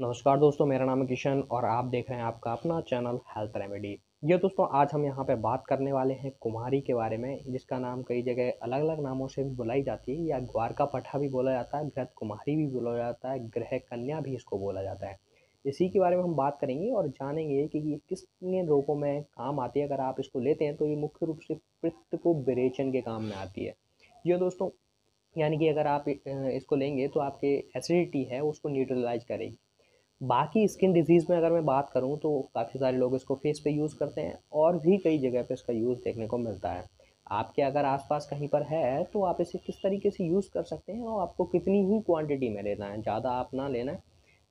नमस्कार दोस्तों, मेरा नाम है किशन और आप देख रहे हैं आपका अपना चैनल हेल्थ रेमेडी। ये दोस्तों, आज हम यहाँ पे बात करने वाले हैं कुमारी के बारे में, जिसका नाम कई जगह अलग अलग नामों से भी बुलाई जाती है, या ग्वार का पठा भी बोला जाता है ग्रह कुमारी भी बोला जाता है, ग्रह कन्या भी इसको बोला जाता है। इसी के बारे में हम बात करेंगे और जानेंगे कि ये किस रोगों में काम आती है। अगर आप इसको लेते हैं तो ये मुख्य रूप से पित्त को विरेचन के काम में आती है। ये दोस्तों, यानी कि अगर आप इसको लेंगे तो आपके एसिडिटी है, उसको न्यूट्रलाइज करेगी। बाकी स्किन डिज़ीज़ में अगर मैं बात करूँ तो काफ़ी सारे लोग इसको फेस पे यूज़ करते हैं और भी कई जगह पे इसका यूज़ देखने को मिलता है। आपके अगर आसपास कहीं पर है तो आप इसे किस तरीके से यूज़ कर सकते हैं और आपको कितनी ही क्वांटिटी में लेना है, ज़्यादा आप ना लेना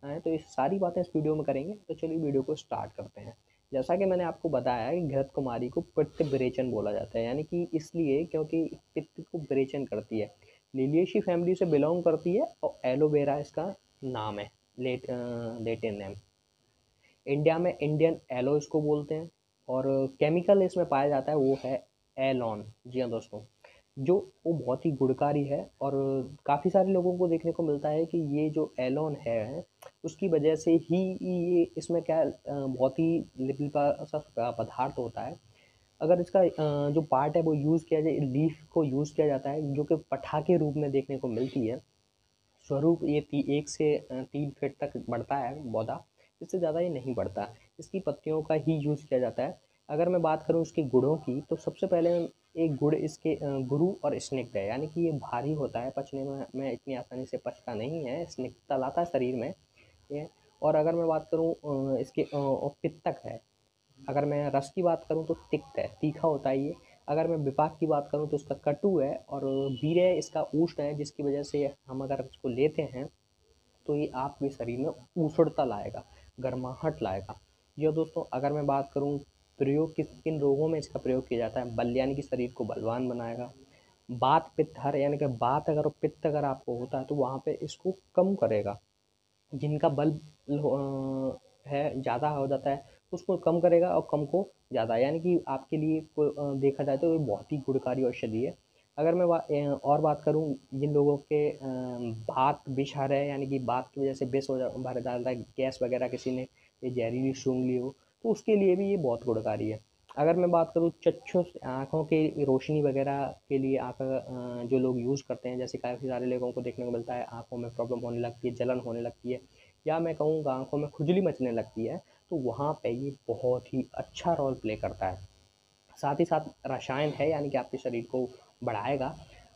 है। तो ये सारी बातें इस वीडियो में करेंगे तो चलिए वीडियो को स्टार्ट करते हैं। जैसा कि मैंने आपको बताया कि घृत कुमारी को पित्त विरेचन बोला जाता है, यानी कि इसलिए क्योंकि पित्त को विरेचन करती है। लिलियशी फैमिली से बिलोंग करती है और एलोवेरा इसका नाम है। लेट लेटिन इंडिया में इंडियन एलो इसको बोलते हैं और केमिकल इसमें पाया जाता है, वो है एलॉन जी हाँ दोस्तों। जो, वो बहुत ही गुणकारी है और काफ़ी सारे लोगों को देखने को मिलता है कि ये जो एलॉन है, उसकी वजह से ही ये इसमें क्या बहुत ही लिपिल सा पदार्थ होता है। अगर इसका जो पार्ट है वो यूज़ किया जाए लीफ को यूज़ किया जाता है, जो कि के रूप में देखने को मिलती है स्वरूप ये ती, एक से तीन फीट तक बढ़ता है पौधा इससे ज़्यादा ये नहीं बढ़ता। इसकी पत्तियों का ही यूज़ किया जाता है। अगर मैं बात करूँ इसके गुड़ों की तो सबसे पहले एक गुड़ इसके गुरु और स्निग्ध है यानी कि ये भारी होता है पचने में, मैं इतनी आसानी से पचता नहीं है स्निग्धता लाता है शरीर में ये। और अगर मैं बात करूँ इसके पित्तक है। अगर मैं रस की बात करूँ तो तिक्त है तीखा होता है ये। अगर मैं विपाक की बात करूँ तो उसका कटु है और वीर्य इसका उष्ण है, जिसकी वजह से हम अगर इसको लेते हैं तो ये आपके शरीर में ऊष्णता लाएगा, गर्माहट लाएगा। यह दोस्तों, अगर मैं बात करूँ प्रयोग किस, किन रोगों में इसका प्रयोग किया जाता है, बल यानी कि शरीर को बलवान बनाएगा। बात पित्त, हर यानी कि बात अगर पित्त अगर आपको होता है तो वहाँ पे इसको कम करेगा। जिनका बल है, ज़्यादा हो जाता है उसको कम करेगा और कम को ज़्यादा। यानी कि आपके लिए देखा जाए तो ये बहुत ही गुणकारी औषधि है। अगर मैं बा, और बात करूँ जिन लोगों के बात आ रहे यानी कि बात की वजह से विष हो जा भर जाता है गैस वगैरह किसी ने ये जहरीली सूंघ ली हो तो उसके लिए भी ये बहुत गुणकारी है। अगर मैं बात करूँ चच्छों आँखों की रोशनी वगैरह के लिए आँख जो लोग यूज़ करते हैं जैसे काफ़ी सारे लोगों को देखने को मिलता है आँखों में प्रॉब्लम होने लगती है जलन होने लगती है या मैं कहूँगा आँखों में खुजली मचने लगती है तो वहाँ पे ये बहुत ही अच्छा रोल प्ले करता है। साथ ही साथ रसायन है यानी कि आपके शरीर को बढ़ाएगा।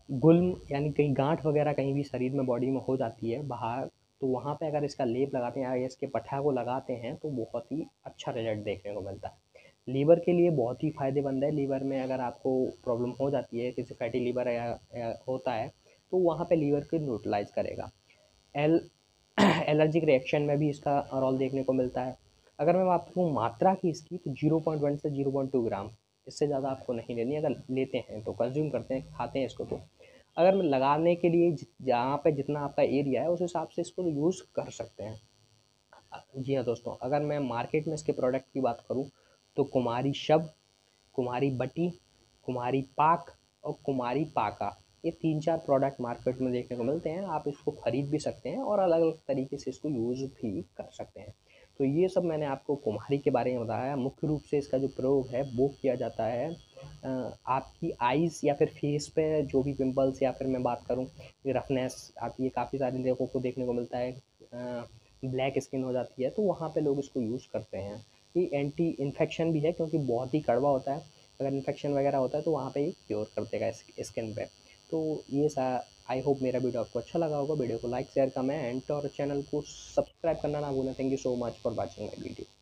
गुल्म यानी कहीं गांठ वगैरह कहीं भी शरीर में बॉडी में हो जाती है बाहर तो वहाँ पे अगर इसका लेप लगाते हैं या इसके पठा को लगाते हैं तो बहुत ही अच्छा रिज़ल्ट देखने को मिलता है। लीवर के लिए बहुत ही फ़ायदेमंद है। लीवर में अगर आपको प्रॉब्लम हो जाती है किसी फैटी लीवर या, या होता है तो वहाँ पे लीवर को न्यूट्रलाइज करेगा। एल एलर्जिक रिएक्शन में भी इसका रोल देखने को मिलता है। अगर मैं बात करूँ मात्रा की इसकी तो ज़ीरो पॉइंट वन से ज़ीरो पॉइंट टू ग्राम, इससे ज़्यादा आपको नहीं लेनी, अगर लेते हैं तो कंज्यूम करते हैं, खाते हैं इसको तो। अगर मैं लगाने के लिए जहाँ पे जितना आपका एरिया है, उस हिसाब से इसको यूज़ कर सकते हैं। जी हाँ दोस्तों, अगर मैं मार्केट में इसके प्रोडक्ट की बात करूँ तो कुमारी शब, कुमारी बटी, कुमारी पाक और कुमारी पाका, ये तीन चार प्रोडक्ट मार्केट में देखने को मिलते हैं। आप इसको ख़रीद भी सकते हैं और अलग अलग तरीके से इसको यूज़ भी कर सकते हैं। तो ये सब मैंने आपको कुम्हारी के बारे में बताया। मुख्य रूप से इसका जो प्रयोग है, वो किया जाता है आपकी आइज़ या फिर फेस पे जो भी पिंपल्स या फिर मैं बात करूँ रफनेस आती है काफ़ी सारे लोगों को देखने को मिलता है ब्लैक स्किन हो जाती है तो वहाँ पे लोग इसको यूज़ करते हैं। ये एंटी इन्फेक्शन भी है, क्योंकि बहुत ही कड़वा होता है। अगर इन्फेक्शन वगैरह होता है तो वहाँ पे ये क्योर कर देगा स्किन पे। तो ये सा आई होप मेरा वीडियो आपको अच्छा लगा होगा। वीडियो को लाइक शेयर कमेंट और चैनल को सब्सक्राइब करना ना भूलें। Thank you so much for watching my video